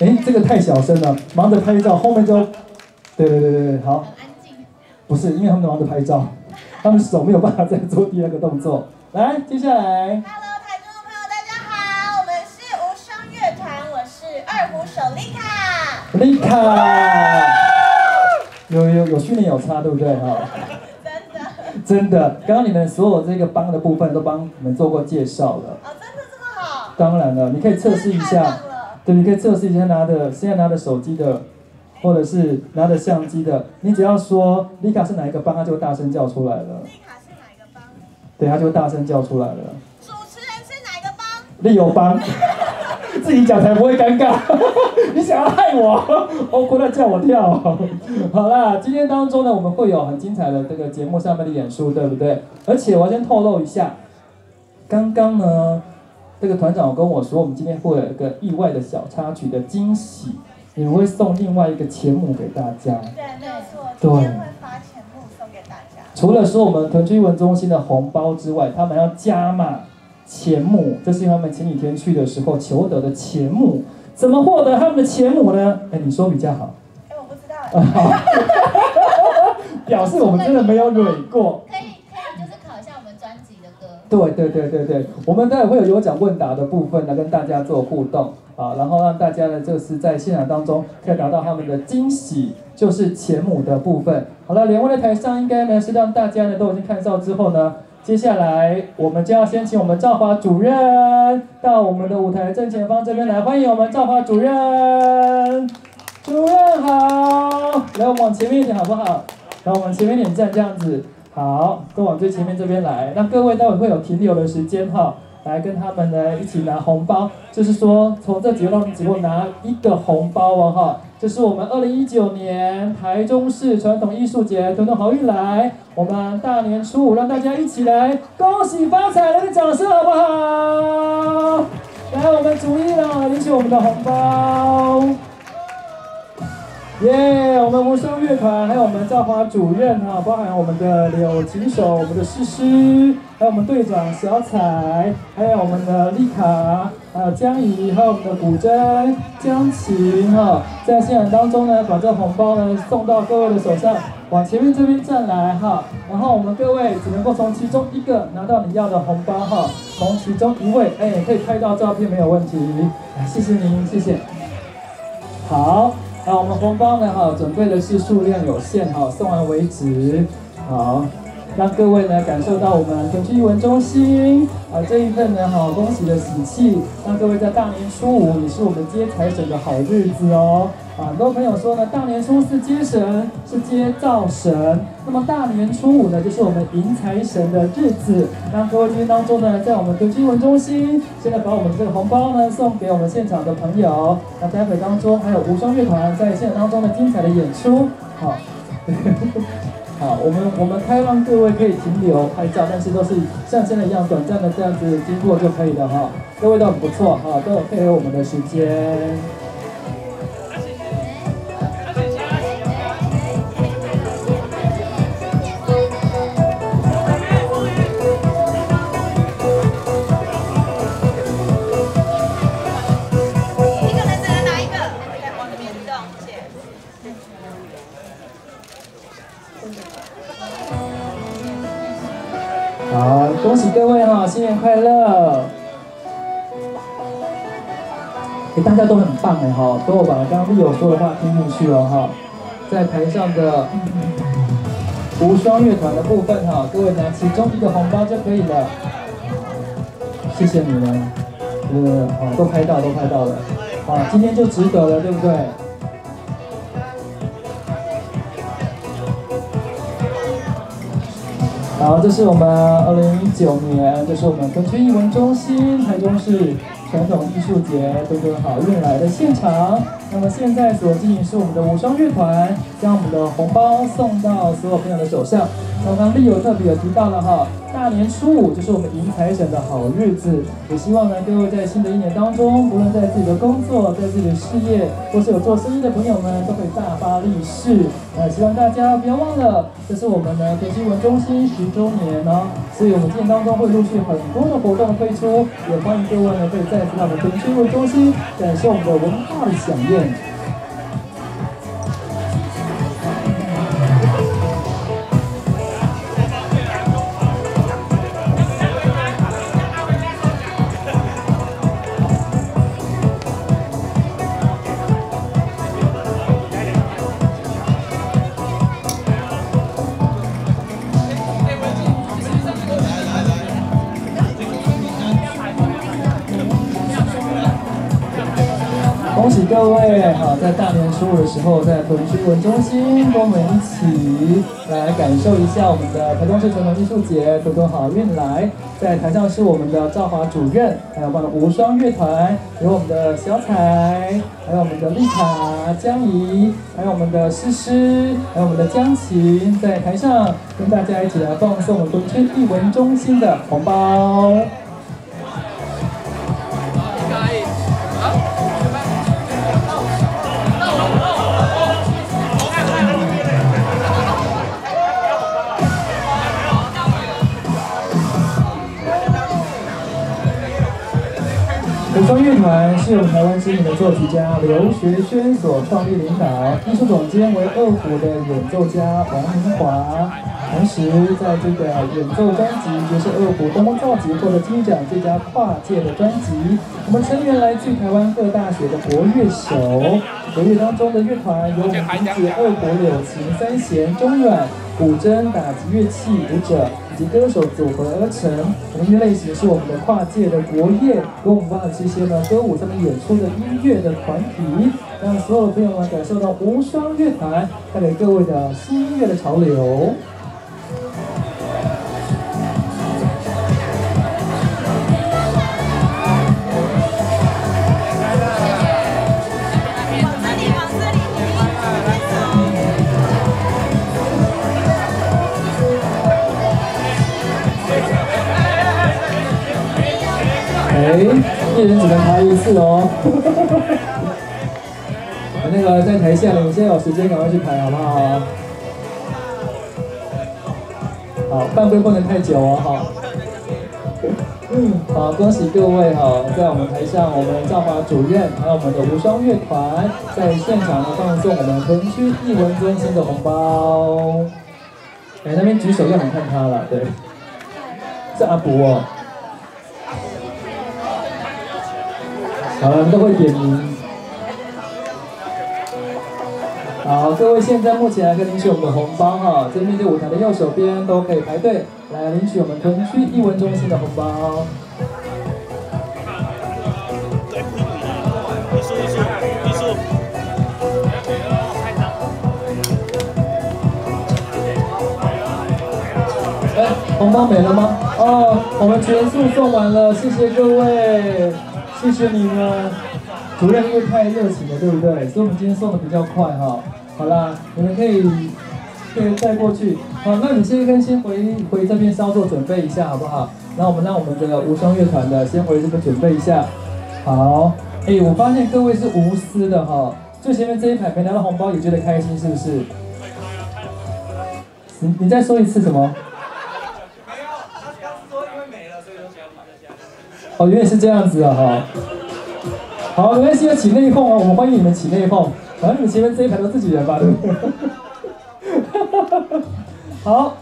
哎，这个太小声了，忙着拍照，后面就，对对对对对，好。安静。不是，因为他们忙着拍照，他们手没有办法再做第二个动作。来，接下来。Hello，台中的朋友，大家好，我们是无声乐团，我是二胡手丽卡。丽卡。有有有训练有差，对不对？哈。真的。真的，刚刚你们所有这个帮的部分都帮你们做过介绍了。哦，真的这么好？当然了，你可以测试一下。对，你可以测试一下拿的，现在拿的手机的，或者是拿着相机的，你只要说丽卡是哪一个帮，他就大声叫出来了。丽卡是哪一个帮？对，他就大声叫出来了。主持人是哪一个帮？丽友帮，自己讲才不会尴尬。你想要害我？哦，过来叫我跳。好啦，今天当中呢，我们会有很精彩的这个节目上面的演出，对不对？而且我要先透露一下，刚刚呢。这个团长跟我说，我们今天会有一个意外的小插曲的惊喜，你们会送另外一个钱母给大家。对，没有错，今天会发钱母送给大家。除了说我们屯区文中心的红包之外，他们要加码钱母，这是他们前几天去的时候求得的钱母。怎么获得他们的钱母呢？哎，你说比较好。哎，我不知道。表示我们真的没有蕊过。对对对对对，我们待会会有有奖问答的部分来跟大家做互动啊，然后让大家呢就是在现场当中可以达到他们的惊喜，就是前母的部分。好了，两位的台上应该呢是让大家呢都已经看到之后呢，接下来我们就要先请我们赵华主任到我们的舞台正前方这边来，欢迎我们赵华主任，主任好，来往前面一点好不好？来往前面一点站这样子。好，都往最前面这边来。那各位待会会有停留的时间哈，来跟他们呢一起拿红包。就是说，从这几位当中只会拿一个红包哦哈。这是我们二零一九年台中市传统艺术节，等等好运来。我们大年初五让大家一起来恭喜发财，来个掌声好不好？来，我们逐一了领取我们的红包。耶！我们无声乐团，还有我们赵华主任哈，包含我们的柳琴手、我们的诗诗，还有我们队长小彩，还有我们的丽卡，还有江怡，还有我们的古筝江琴哈，在现场当中呢，把这红包呢送到各位的手上，往前面这边站来哈，然后我们各位只能够从其中一个拿到你要的红包哈，从其中一位哎可以拍到照片没有问题，谢谢您，谢谢，好。好我们红包呢？哈，准备的是数量有限，哈，送完为止。好，让各位呢感受到我们屯区艺文中心啊这一份呢，好，恭喜的喜气。让各位在大年初五也是我们接财神的好日子哦。啊，很多朋友说呢，大年初四接神是接灶神，那么大年初五呢，就是我们迎财神的日子。那各位今天当中呢，在我们的新闻中心，现在把我们这个红包呢送给我们现场的朋友。那待会当中还有无双乐团在现场当中的精彩的演出。好，好，我们我们开放各位可以停留拍照，但是都是像现在一样短暂的这样子经过就可以了哈。这味道很不错哈，都有配合我们的时间。好，恭喜各位哈，新年快乐！哎，大家都很棒哎哈，都有把刚刚丽友说的话听进去了哈。在台上的无双乐团的部分哈，各位拿其中一个红包就可以了。谢谢你们，呃，好，都拍到，都拍到了，好，今天就值得了，对不对？好，这是我们二零一九年，这是我们屯区艺文中心台中市传统艺术节，多多好运来的现场。那么现在所进行是我们的无双乐团将我们的红包送到所有朋友的手上。刚刚丽友特别有提到了哈，大年初五就是我们迎财神的好日子，也希望呢各位在新的一年当中，不论在自己的工作、在自己的事业，或是有做生意的朋友们，都可以大发利市。呃，希望大家不要忘了，这是我们的培新文中心十周年呢，所以我们今年当中会陆续很多的活动推出，也欢迎各位呢可以再次到我们培新文中心，感受我们的文化的响宴。恭喜各位好，在大年初五的时候，在屯区文中心，跟我们一起来感受一下我们的台中市传统艺术节，多多好运来。在台上是我们的赵华主任，还有我们的无双乐团，有我们的小彩，还有我们的丽卡、江怡，还有我们的诗诗，还有我们的江琴，在台上跟大家一起来放送我们屯区艺文中心的红包。武双乐团是由台湾知名的作曲家刘学轩所创立领导，艺术总监为二胡的演奏家王明华。同时，在这个演奏专辑《也是二胡东风造极》获得金奖最佳跨界的专辑。我们成员来自台湾各大学的国乐手，国乐当中的乐团有我们理解二胡、柳琴、三弦、中阮。古筝、打击乐器、舞者以及歌手组合而成。音乐类型是我们的跨界的国乐，跟我们的这些呢歌舞上面演出的音乐的团体，让所有朋友们感受到无双乐团带给各位的新音乐的潮流。哎，一人只能拍一次哦。那个在台下，你现在有时间赶快去排好不好？好，犯规不能太久哦，好。好，恭喜各位哈，在我们台上，我们赵华主任还有我们的无双乐团在现场呢放送我们屯区艺文中心的红包。哎，那边举手让你看他了，对，是阿伯哦。好了，都会点名。好，各位现在目前来可以领取我们的红包哈，在面对舞台的右手边都可以排队来领取我们屯区艺文中心的红包。哎，红包没了吗？哦，我们全数送完了，谢谢各位。谢谢你们，主任因为太热情了，对不对？所以我们今天送的比较快哈。好啦，你们可以可以带过去。好，那你先跟先回回这边稍作准备一下，好不好？那我们让我们的无双乐团的先回这边准备一下。好，哎，我发现各位是无私的哈，最前面这一排没拿到红包也觉得开心，是不是？你你再说一次什么？哦，原来是这样子啊，哈，好，没关系，起内讧啊，我们欢迎你们起内讧，反正你们前面这一排都自己人吧，对不对？好，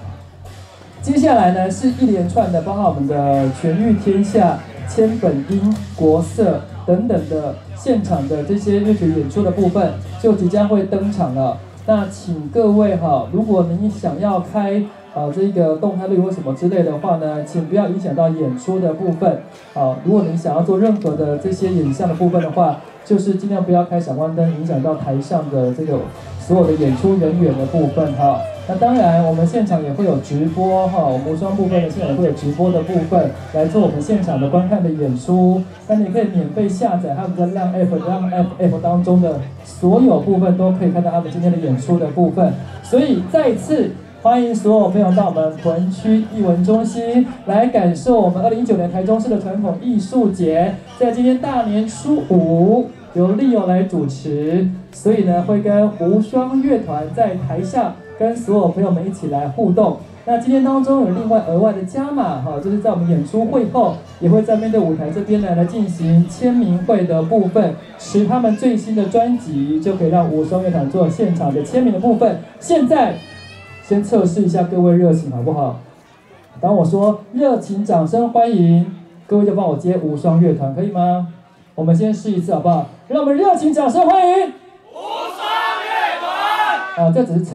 接下来呢是一连串的，包括我们的全域天下、千本樱、国色等等的现场的这些乐曲演出的部分，就即将会登场了。那请各位哈，如果您想要开。啊，这个动态率或什么之类的话呢，请不要影响到演出的部分。啊，如果你想要做任何的这些影像的部分的话，就是尽量不要开闪光灯，影响到台上的这个所有的演出人员的部分哈。那当然，我们现场也会有直播哈，我们无双部分的现场会有直播的部分来做我们现场的观看的演出。那你可以免费下载他们的浪 App，浪 App 当中的所有部分都可以看到他们今天的演出的部分。所以再次欢迎所有朋友到我们屯区艺文中心来感受我们二零一九年台中市的传统艺术节，在今天大年初五。由利友来主持，所以呢会跟无双乐团在台下跟所有朋友们一起来互动。那今天当中有另外额外的加码哈，就是在我们演出会后，也会在面对舞台这边呢来进行签名会的部分，持他们最新的专辑就可以让无双乐团做现场的签名的部分。现在先测试一下各位热情好不好？当我说热情掌声欢迎，各位就帮我接无双乐团，可以吗？我们先试一次好不好？让我们热情掌声欢迎无双乐团。啊，这只是。